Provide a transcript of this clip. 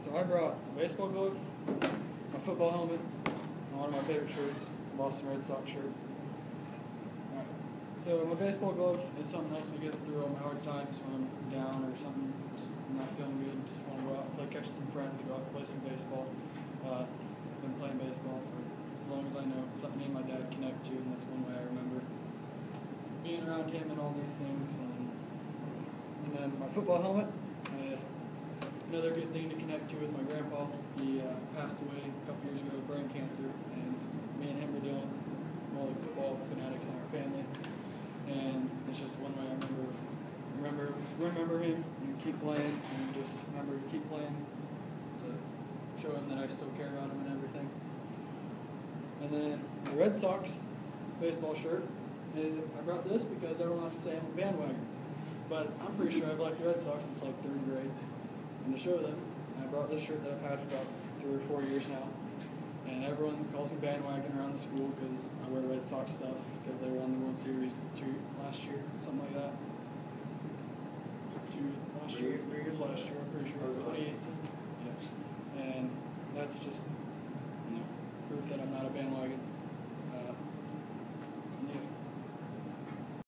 So I brought a baseball glove, my football helmet, and one of my favorite shirts, Boston Red Sox shirt. Alright. So my baseball glove is something that helps me get through all my hard times when I'm down or something, just not feeling good, just want to go out, play, catch some friends, go out and play some baseball. Uh, been playing baseball for as long as I know. Something me and my dad connect to, and that's one way I remember being around him and all these things. And, and then my football helmet. Another good thing to connect to with my grandpa. He uh, passed away a couple years ago with brain cancer, and me and him were doing all the football fanatics in our family. And it's just one way I remember remember remember him and keep playing and just remember to keep playing to show him that I still care about him and everything. And then the Red Sox baseball shirt. And I brought this because everyone likes to say I'm a bandwagon. But I'm pretty sure I've liked the Red Sox since like third grade. And to show them, I brought this shirt that I've had for about three or four years now. And everyone calls me bandwagon around the school because I wear Red Sox stuff because they won the World Series two last year, something like that. Two last year, three years last year, I'm pretty sure, 2018. Yeah. And that's just you know, proof that I'm not a bandwagon.